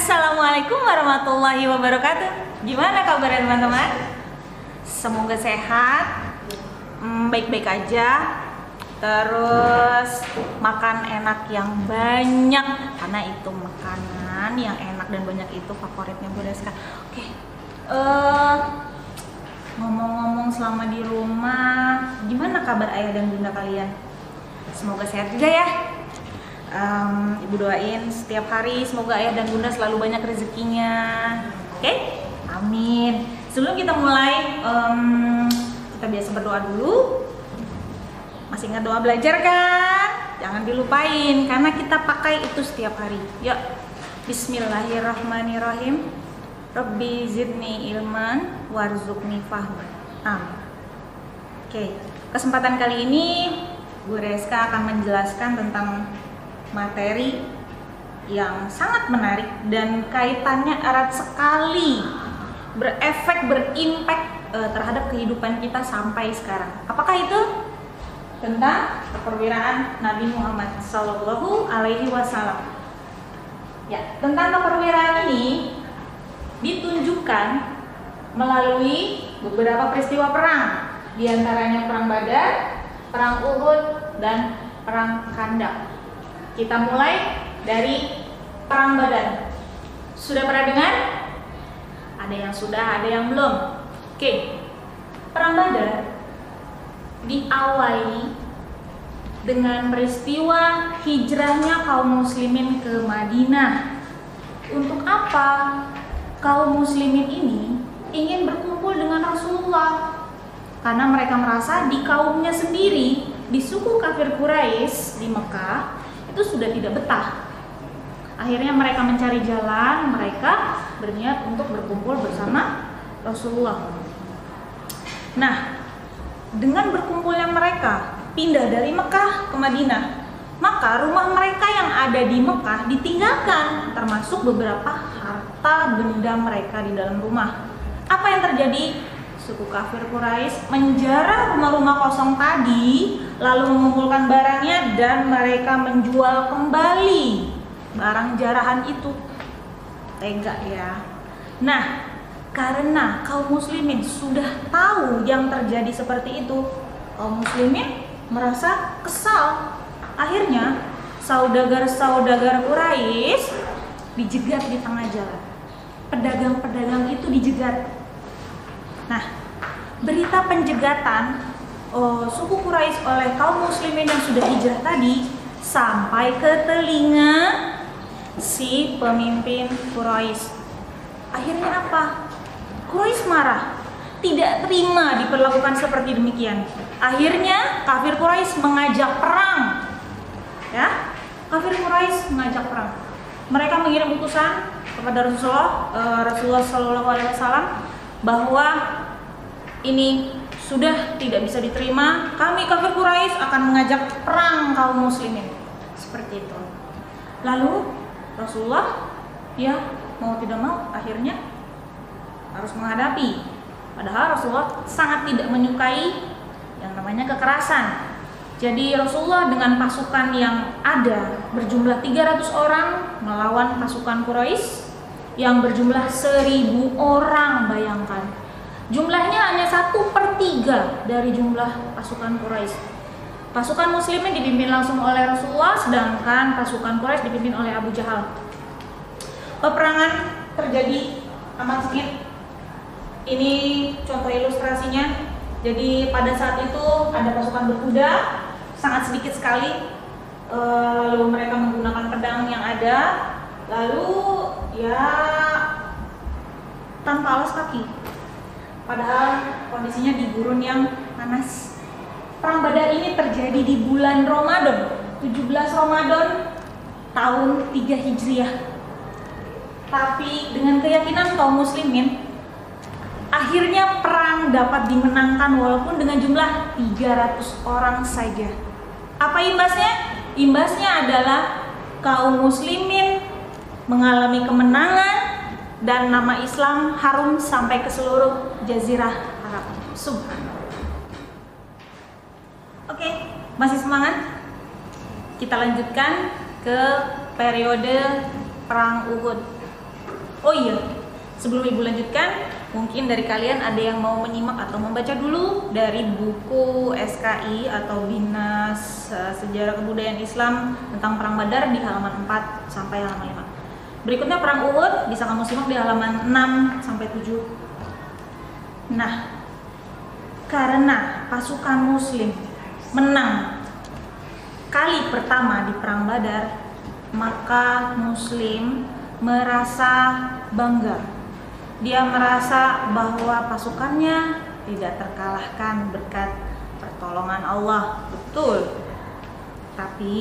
Assalamualaikum warahmatullahi wabarakatuh. Gimana kabar teman-teman? Semoga sehat, mm, baik-baik aja. Terus makan enak yang banyak karena itu makanan yang enak dan banyak itu favoritnya Bu Reska. Oke, eh, ngomong-ngomong selama di rumah, gimana kabar ayah dan bunda kalian? Semoga sehat juga ya. Em, ibu doain setiap hari semoga ayah dan bunda selalu banyak rezekinya. Oke? Amin. Sebelum kita mulai, em, kita biasa berdoa dulu. Masih ingat doa belajar kan? Jangan dilupain karena kita pakai itu setiap hari. Yuk. Bismillahirrahmanirrahim. Rabbi zidni ilman warzuqni fahma. Amin. Oke, kesempatan kali ini Bu Reska akan menjelaskan tentang materi yang sangat menarik dan kaitannya erat sekali berefek berimpact eh, terhadap kehidupan kita sampai sekarang. Apakah itu? Tentang keperwiraan Nabi Muhammad Sallallahu Alaihi Wasallam. Ya, tentang keperwiraan ini ditunjukkan melalui beberapa peristiwa perang, di antaranya perang Badar, perang Uhud, dan perang Khandaq. Kita mulai dari perang Badar. Sudah pernah dengar? Ada yang sudah, ada yang belum. Oke, perang Badar diawali dengan peristiwa hijrahnya kaum muslimin ke Madinah. Untuk apa? Kaum muslimin ini ingin berkumpul dengan Rasulullah karena mereka merasa di kaumnya sendiri, di suku kafir Quraisy di Mekah itu sudah tidak betah. Akhirnya mereka mencari jalan, mereka berniat untuk berkumpul bersama Rasulullah. Nah, dengan berkumpulnya mereka pindah dari Mekah ke Madinah, maka rumah mereka yang ada di Mekah ditinggalkan, termasuk beberapa harta benda mereka di dalam rumah. Apa yang terjadi? Suku kafir Quraisy menjarah rumah-rumah kosong tadi, lalu mengumpulkan barangnya dan mereka menjual kembali barang jarahan itu. Tega ya. Nah, karena kaum muslimin sudah tahu yang terjadi seperti itu, kaum muslimin merasa kesal. Akhirnya, saudagar-saudagar Quraisy dijegat di tengah jalan. Pedagang-pedagang itu dijegat. Berita penjegatan oh, suku Quraisy oleh kaum muslimin yang sudah hijrah tadi sampai ke telinga si pemimpin Quraisy. Akhirnya apa? Quraisy marah, tidak terima diperlakukan seperti demikian. Akhirnya kafir Quraisy mengajak perang. Ya, kafir Quraisy mengajak perang. Mereka mengirim utusan kepada Rasulullah, uh, Rasulullah Shallallahu Alaihi Wasallam bahwa ini sudah tidak bisa diterima. Kami kafir Quraisy akan mengajak perang kaum muslimin. Seperti itu. Lalu Rasulullah ya mau tidak mau akhirnya harus menghadapi. Padahal Rasulullah sangat tidak menyukai yang namanya kekerasan. Jadi Rasulullah dengan pasukan yang ada berjumlah 300 orang melawan pasukan Quraisy yang berjumlah 1000 orang bayangkan. Jumlahnya hanya satu per tiga dari jumlah pasukan Quraisy. Pasukan Muslimin dipimpin langsung oleh Rasulullah, sedangkan pasukan Quraisy dipimpin oleh Abu Jahal. Peperangan terjadi amat sengit ini contoh ilustrasinya. Jadi pada saat itu ada pasukan berkuda, sangat sedikit sekali. Eh, lalu mereka menggunakan pedang yang ada, lalu ya tanpa alas kaki. Padahal kondisinya di gurun yang panas. Perang Badar ini terjadi di bulan Ramadan, 17 Ramadan tahun 3 Hijriah. Tapi dengan keyakinan kaum muslimin Akhirnya perang dapat dimenangkan walaupun dengan jumlah 300 orang saja. Apa imbasnya? Imbasnya adalah kaum muslimin mengalami kemenangan dan nama Islam harum sampai ke seluruh jazirah Arab. Subhanallah. Oke, masih semangat? Kita lanjutkan ke periode perang Uhud. Oh iya, sebelum ibu lanjutkan, mungkin dari kalian ada yang mau menyimak atau membaca dulu dari buku SKI atau Binas eh, Sejarah Kebudayaan Islam tentang Perang Badar di halaman 4 sampai halaman 5. Berikutnya Perang Uhud bisa kamu simak di halaman 6 sampai 7. Nah, karena pasukan muslim menang kali pertama di Perang Badar, maka muslim merasa bangga. Dia merasa bahwa pasukannya tidak terkalahkan berkat pertolongan Allah. Betul. Tapi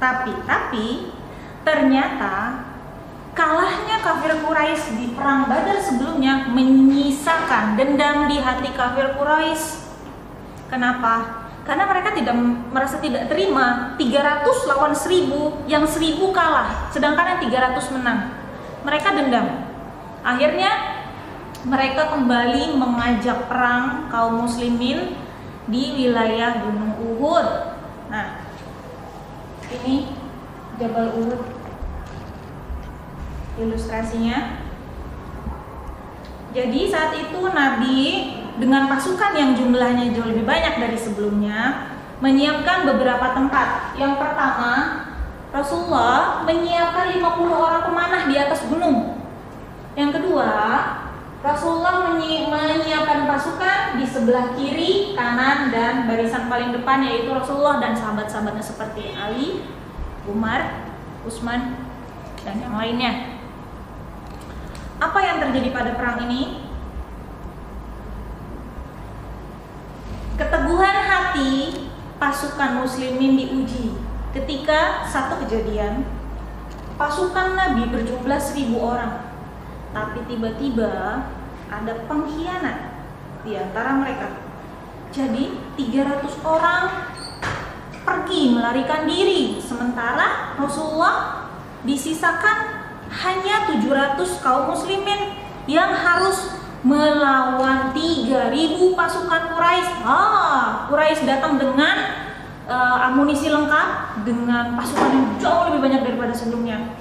tapi tapi ternyata kalahnya kafir Quraisy di perang Badar sebelumnya menyisakan dendam di hati kafir Quraisy. Kenapa? Karena mereka tidak merasa tidak terima 300 lawan 1000 yang 1000 kalah sedangkan yang 300 menang. Mereka dendam. Akhirnya mereka kembali mengajak perang kaum muslimin di wilayah Gunung Uhud. Nah, ini Jabal Uhud ilustrasinya. Jadi saat itu Nabi dengan pasukan yang jumlahnya jauh lebih banyak dari sebelumnya menyiapkan beberapa tempat. Yang pertama, Rasulullah menyiapkan 50 orang pemanah di atas gunung. Yang kedua, Rasulullah menyiapkan pasukan di sebelah kiri, kanan, dan barisan paling depan yaitu Rasulullah dan sahabat-sahabatnya seperti Ali, Umar, Utsman, dan yang lainnya. Apa yang terjadi pada perang ini? Keteguhan hati pasukan muslimin diuji ketika satu kejadian pasukan Nabi berjumlah seribu orang tapi tiba-tiba ada pengkhianat di antara mereka jadi 300 orang melarikan diri sementara Rasulullah disisakan hanya 700 kaum muslimin yang harus melawan 3000 pasukan Quraisy. Ah, Quraisy datang dengan uh, amunisi lengkap dengan pasukan yang jauh lebih banyak daripada sebelumnya.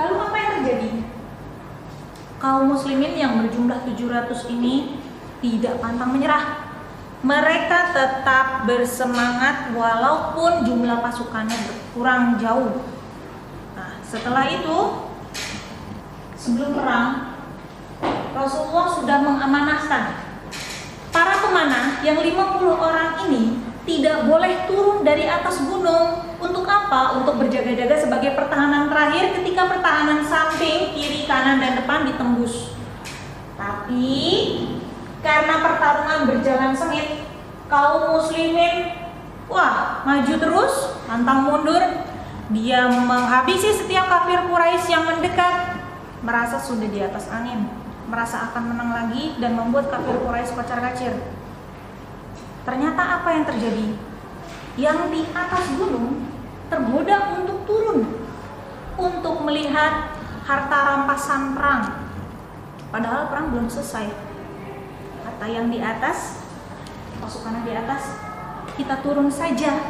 Lalu apa yang terjadi? Kaum muslimin yang berjumlah 700 ini tidak pantang menyerah. Mereka tetap bersemangat walaupun jumlah pasukannya berkurang jauh. Nah, setelah itu sebelum perang Rasulullah sudah mengamanahkan para pemanah yang 50 orang ini tidak boleh turun dari atas gunung untuk apa? Untuk berjaga-jaga sebagai pertahanan terakhir ketika pertahanan samping, kiri, kanan, dan depan ditembus. Tapi karena pertarungan berjalan sengit, kaum muslimin wah maju terus, pantang mundur. Dia menghabisi setiap kafir Quraisy yang mendekat merasa sudah di atas angin, merasa akan menang lagi dan membuat kafir Quraisy kocar kacir. Ternyata apa yang terjadi? Yang di atas gunung tergoda untuk turun untuk melihat harta rampasan perang. Padahal perang belum selesai. Kata yang di atas, pasukan di atas, kita turun saja.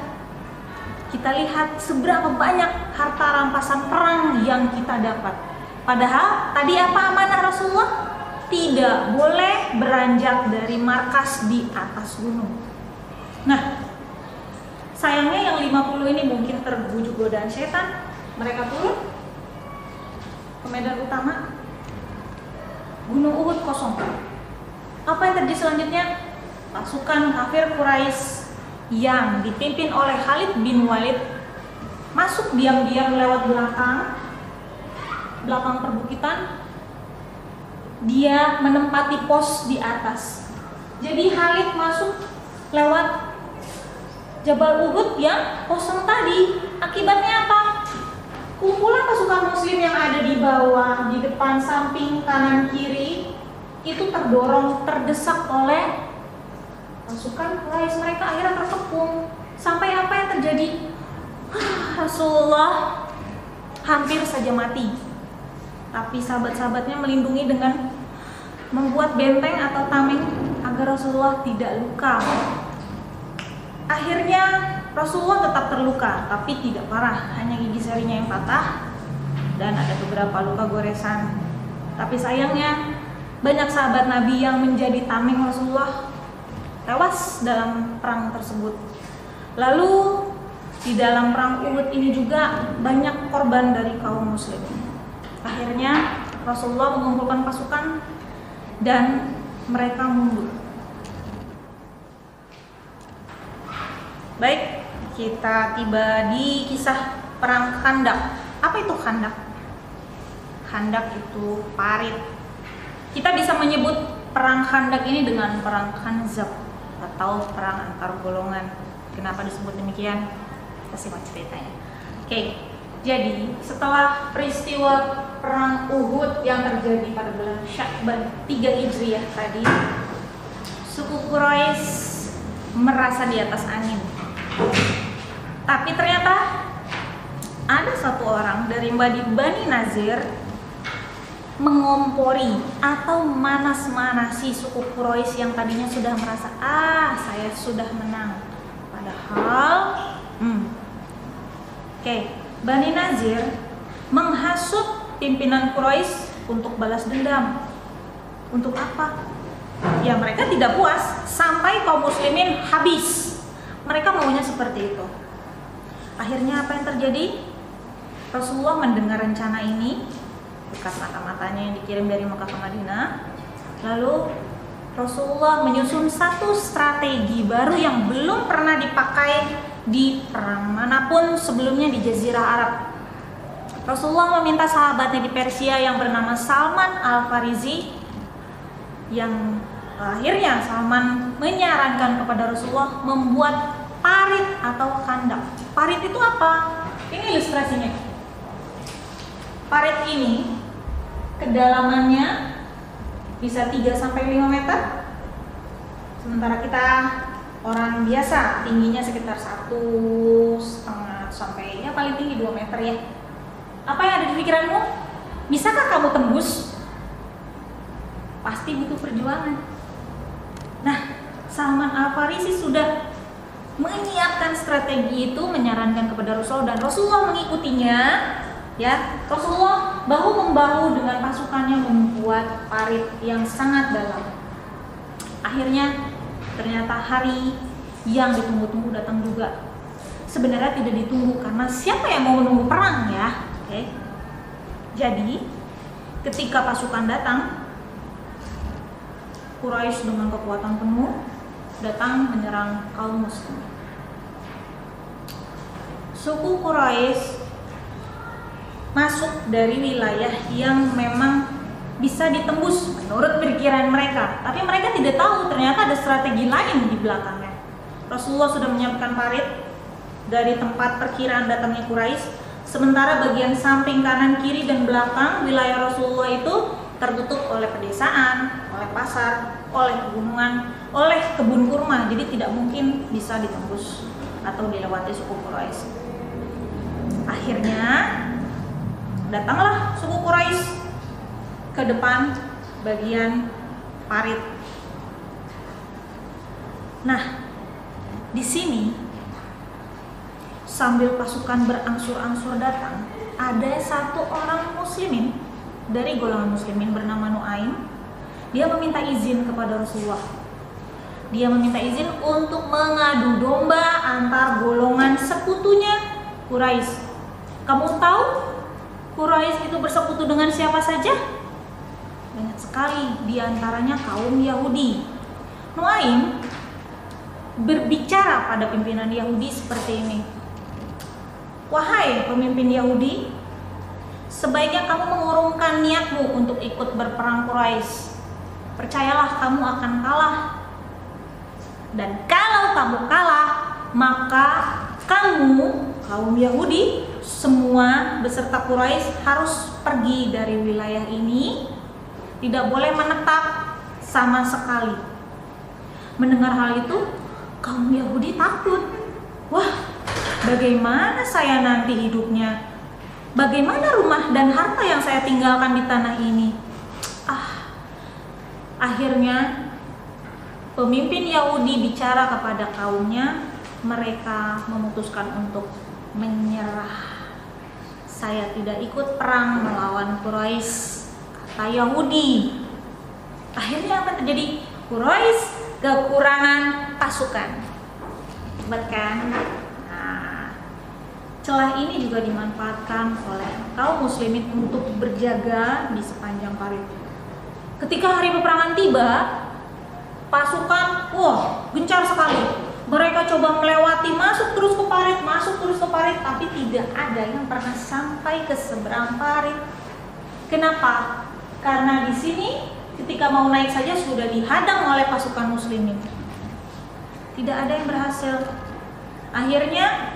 Kita lihat seberapa banyak harta rampasan perang yang kita dapat Padahal tadi apa amanah Rasulullah? Tidak boleh beranjak dari markas di atas gunung. Nah, sayangnya yang 50 ini mungkin terbujuk godaan setan. Mereka turun ke medan utama. Gunung Uhud kosong. Apa yang terjadi selanjutnya? Pasukan kafir Quraisy yang dipimpin oleh Khalid bin Walid masuk diam-diam lewat belakang belakang perbukitan. Dia menempati pos di atas. Jadi Khalid masuk lewat Jabal Uhud yang kosong tadi. Akibatnya apa? Kumpulan pasukan muslim yang ada di bawah di depan samping kanan kiri itu terdorong terdesak oleh pasukan Quraisy mereka akhirnya terkepung sampai apa yang terjadi Rasulullah hampir saja mati tapi sahabat-sahabatnya melindungi dengan membuat benteng atau tameng agar Rasulullah tidak luka. Akhirnya Rasulullah tetap terluka, tapi tidak parah, hanya gigi jarinya yang patah. dan ada beberapa luka goresan. Tapi sayangnya banyak sahabat Nabi yang menjadi tameng Rasulullah tewas dalam perang tersebut. Lalu di dalam perang Uhud ini juga banyak korban dari kaum muslimin. Akhirnya Rasulullah mengumpulkan pasukan dan mereka mundur. Baik, kita tiba di kisah perang Khandak. Apa itu Khandak? Khandak itu parit. Kita bisa menyebut perang Khandak ini dengan perang Khanzab atau perang antar golongan. Kenapa disebut demikian? Kita simak ceritanya. Oke, jadi setelah peristiwa perang Uhud yang terjadi pada bulan Syakban 3 Hijriah tadi, suku Quraisy merasa di atas angin. Tapi ternyata ada satu orang dari Bani Nazir mengompori atau manas-manasi suku Quraisy yang tadinya sudah merasa ah saya sudah menang. Padahal hmm, oke Bani Nazir menghasut pimpinan Quraisy untuk balas dendam. Untuk apa? Ya mereka tidak puas sampai kaum muslimin habis. Mereka maunya seperti itu. Akhirnya apa yang terjadi? Rasulullah mendengar rencana ini bekas mata-matanya yang dikirim dari Mekah ke Madinah. Lalu Rasulullah menyusun satu strategi baru yang belum pernah dipakai di perang mana pun sebelumnya di Jazirah Arab. Rasulullah meminta sahabatnya di Persia yang bernama Salman Al-Farizi yang akhirnya Salman menyarankan kepada Rasulullah membuat parit atau kandang. Parit itu apa? Ini ilustrasinya. Parit ini kedalamannya bisa 3 sampai 5 meter. Sementara kita orang biasa tingginya sekitar satu setengah sampai ya paling tinggi 2 meter ya. Apa yang ada di pikiranmu? Bisakah kamu tembus? Pasti butuh perjuangan. Nah, Salman Al Farisi sudah menyiapkan strategi itu menyarankan kepada Rasulullah dan Rasulullah mengikutinya ya Rasulullah bahu membahu dengan pasukannya membuat parit yang sangat dalam. Akhirnya ternyata hari yang ditunggu-tunggu datang juga. Sebenarnya tidak ditunggu karena siapa yang mau menunggu perang ya? Oke. Jadi ketika pasukan datang Quraisy dengan kekuatan penuh datang menyerang kaum muslim. Suku Quraisy masuk dari wilayah yang memang bisa ditembus menurut pikiran mereka. Tapi mereka tidak tahu ternyata ada strategi lain di belakangnya. Rasulullah sudah menyiapkan parit dari tempat perkiraan datangnya Quraisy. Sementara bagian samping kanan, kiri, dan belakang wilayah Rasulullah itu tertutup oleh pedesaan, oleh pasar, oleh pegunungan, oleh kebun kurma. Jadi tidak mungkin bisa ditembus atau dilewati suku Quraisy. Akhirnya datanglah suku Quraisy ke depan bagian parit. Nah, di sini sambil pasukan berangsur-angsur datang, ada satu orang muslimin dari golongan muslimin bernama Nuaim. Dia meminta izin kepada Rasulullah. Dia meminta izin untuk mengadu domba antar golongan sekutunya Quraisy. Kamu tahu Quraisy itu bersekutu dengan siapa saja? Banyak sekali, di antaranya kaum Yahudi. Nuaim berbicara pada pimpinan Yahudi seperti ini. Wahai pemimpin Yahudi, sebaiknya kamu mengurungkan niatmu untuk ikut berperang Quraisy. Percayalah kamu akan kalah. Dan kalau kamu kalah, maka kamu kaum Yahudi semua beserta Quraisy harus pergi dari wilayah ini, tidak boleh menetap sama sekali. Mendengar hal itu, kaum Yahudi takut. Wah, bagaimana saya nanti hidupnya? Bagaimana rumah dan harta yang saya tinggalkan di tanah ini? Ah, akhirnya pemimpin Yahudi bicara kepada kaumnya, mereka memutuskan untuk menyerah. Saya tidak ikut perang melawan Quraisy kata Yahudi. Akhirnya apa terjadi? Quraisy kekurangan pasukan. Bahkan nah, celah ini juga dimanfaatkan oleh kaum muslimin untuk berjaga di sepanjang parit. Ketika hari peperangan tiba pasukan wah gencar sekali mereka coba melewati masuk terus ke parit masuk terus ke parit tapi tidak ada yang pernah sampai ke seberang parit. Kenapa? Karena di sini ketika mau naik saja sudah dihadang oleh pasukan muslimin tidak ada yang berhasil. Akhirnya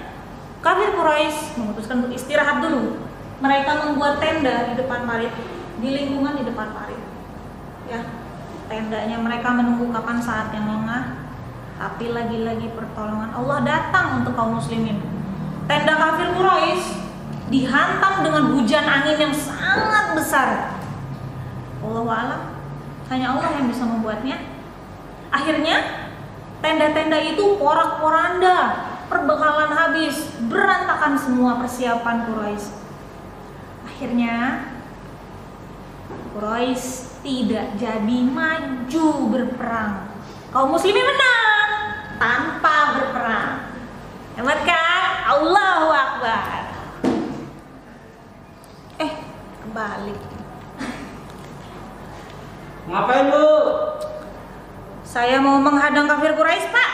kafir Quraisy memutuskan untuk istirahat dulu. Mereka membuat tenda di depan parit di lingkungan di depan parit. Ya tendanya mereka menunggu kapan saat yang lengah tapi lagi-lagi pertolongan Allah datang untuk kaum muslimin. Tenda kafir Quraisy dihantam dengan hujan angin yang sangat besar. Allah alam, hanya Allah yang bisa membuatnya. Akhirnya tenda-tenda itu porak-poranda, perbekalan habis, berantakan semua persiapan Quraisy. Akhirnya Quraisy tidak jadi maju berperang. Kaum muslimin menang tanpa berperang. Hebat kan? Allahu Akbar. Eh, kembali. Ngapain bu? Saya mau menghadang kafir Quraisy, Pak.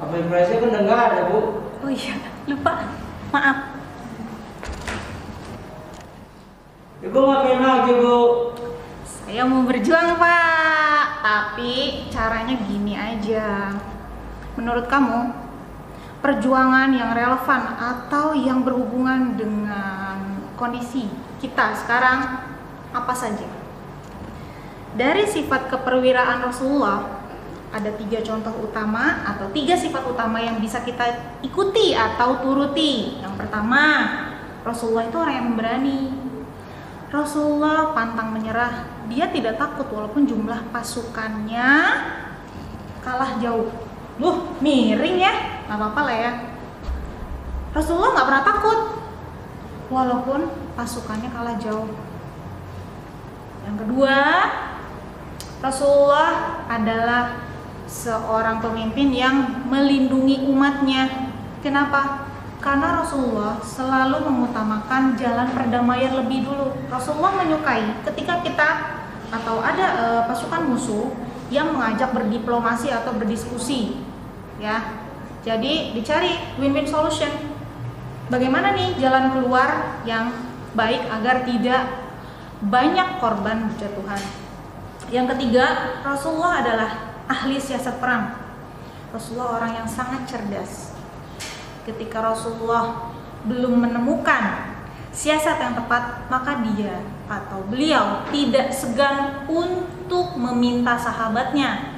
Kafir Quraisy kan enggak ada bu. Oh iya, lupa. Maaf. Ibu ngapain lagi bu? Saya mau berjuang, Pak. Tapi caranya gini aja. Menurut kamu, perjuangan yang relevan atau yang berhubungan dengan kondisi kita sekarang apa saja? Dari sifat keperwiraan Rasulullah ada tiga contoh utama atau tiga sifat utama yang bisa kita ikuti atau turuti. Yang pertama, Rasulullah itu orang yang berani. Rasulullah pantang menyerah. Dia tidak takut walaupun jumlah pasukannya kalah jauh. Duh, miring ya, nggak apa-apa lah ya. Rasulullah nggak pernah takut, walaupun pasukannya kalah jauh. Yang kedua, Rasulullah adalah seorang pemimpin yang melindungi umatnya. Kenapa? Karena Rasulullah selalu mengutamakan jalan perdamaian lebih dulu. Rasulullah menyukai ketika kita atau ada e, pasukan musuh yang mengajak berdiplomasi atau berdiskusi ya. Jadi dicari win-win solution. Bagaimana nih jalan keluar yang baik agar tidak banyak korban berjatuhan? Yang ketiga Rasulullah adalah ahli siasat perang. Rasulullah orang yang sangat cerdas. Ketika Rasulullah belum menemukan siasat yang tepat maka dia atau beliau tidak segan untuk meminta sahabatnya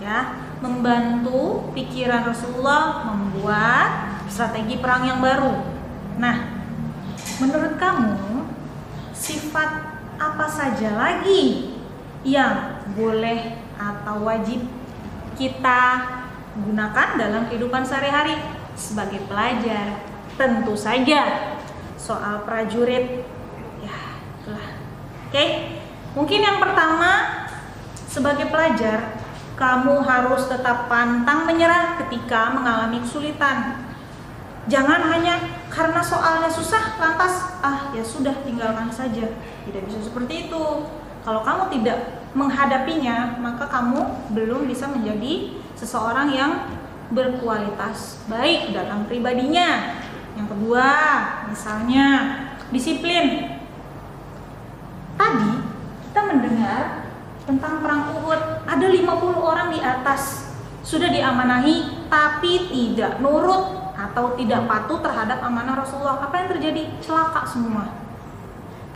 ya membantu pikiran Rasulullah membuat strategi perang yang baru. Nah, menurut kamu sifat apa saja lagi yang boleh atau wajib kita gunakan dalam kehidupan sehari-hari sebagai pelajar? Tentu saja soal prajurit ya itulah. Oke, mungkin yang pertama sebagai pelajar kamu harus tetap pantang menyerah ketika mengalami kesulitan. Jangan hanya karena soalnya susah lantas ah ya sudah tinggalkan saja. Tidak bisa seperti itu. Kalau kamu tidak menghadapinya, maka kamu belum bisa menjadi seseorang yang berkualitas baik dalam pribadinya. Yang kedua, misalnya disiplin. Tadi kita mendengar tentang perang Uhud. Ada 50 orang di atas sudah diamanahi tapi tidak nurut atau tidak patuh terhadap amanah Rasulullah. Apa yang terjadi? Celaka semua.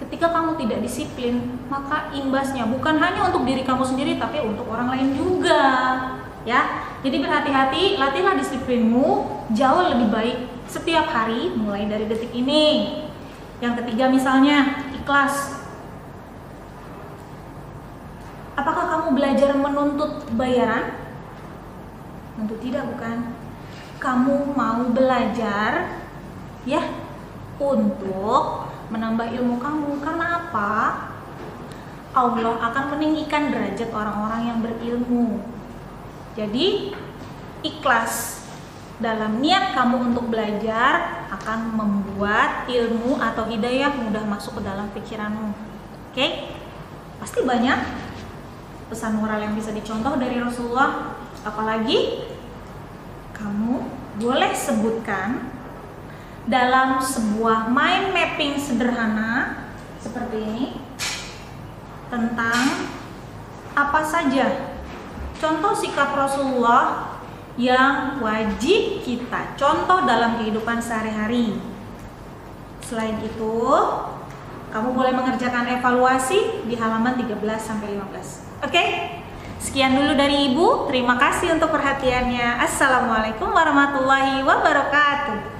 Ketika kamu tidak disiplin, maka imbasnya bukan hanya untuk diri kamu sendiri tapi untuk orang lain juga. Ya. Jadi berhati-hati, latihlah disiplinmu jauh lebih baik setiap hari mulai dari detik ini. Yang ketiga misalnya ikhlas Apakah belajar menuntut bayaran? Tentu tidak, bukan? Kamu mau belajar, ya, untuk menambah ilmu kamu. Karena apa? Allah akan meninggikan derajat orang-orang yang berilmu. Jadi, ikhlas dalam niat kamu untuk belajar akan membuat ilmu atau hidayah mudah masuk ke dalam pikiranmu. Oke? Pasti banyak pesan moral yang bisa dicontoh dari Rasulullah. Apalagi kamu boleh sebutkan dalam sebuah mind mapping sederhana seperti ini tentang apa saja contoh sikap Rasulullah yang wajib kita contoh dalam kehidupan sehari-hari. Selain itu, kamu boleh mengerjakan evaluasi di halaman 13 sampai 15. Oke? Sekian dulu dari Ibu. Terima kasih untuk perhatiannya. Assalamualaikum warahmatullahi wabarakatuh.